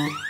Thank you.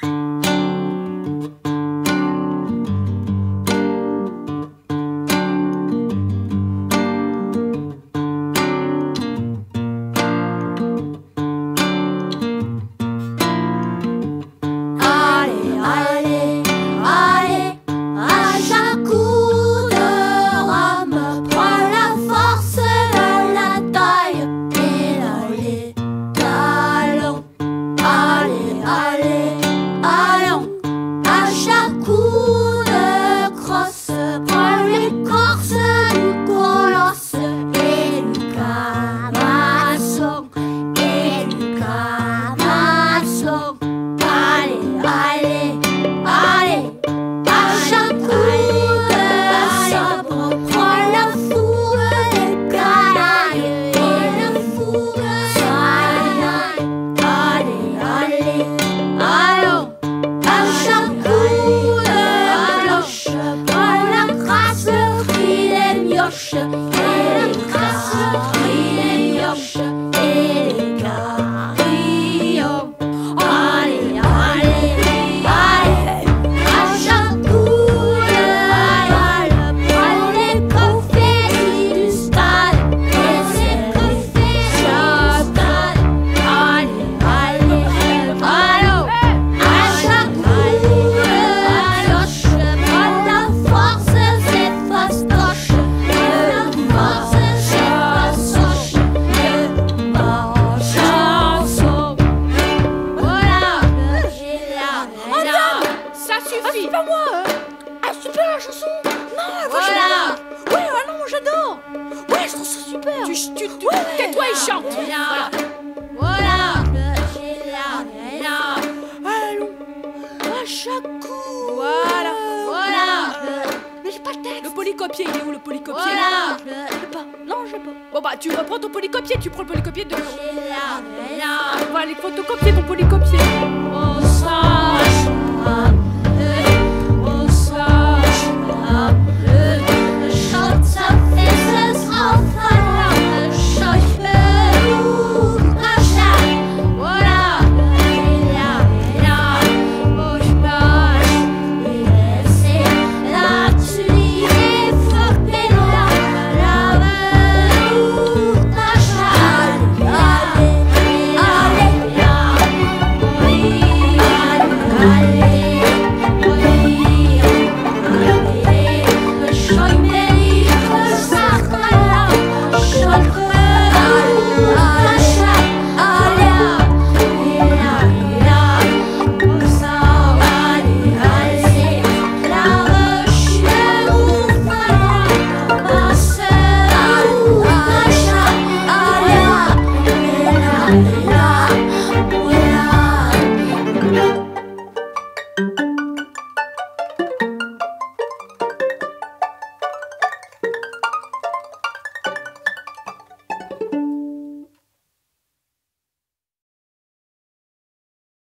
Yoshi. Ah, c'est pas moi euh. Ah, super la chanson. Non, Voilà. Ouais, ah non, j'adore. Ouais, je trouve ça super. Tu, tu, tu- Ouais. tais-toi et chante. Voilà, voilà, Allons, à chaque coup. Voilà. Voilà, Mais j'ai pas le texte. Le polycopier, il est où le polycopier? Voilà, Je l'ai pas, non, je l'ai pas. Bon bah tu reprends ton polycopier, tu prends le polycopier de... j'ai la On va aller photocopier ton polycopier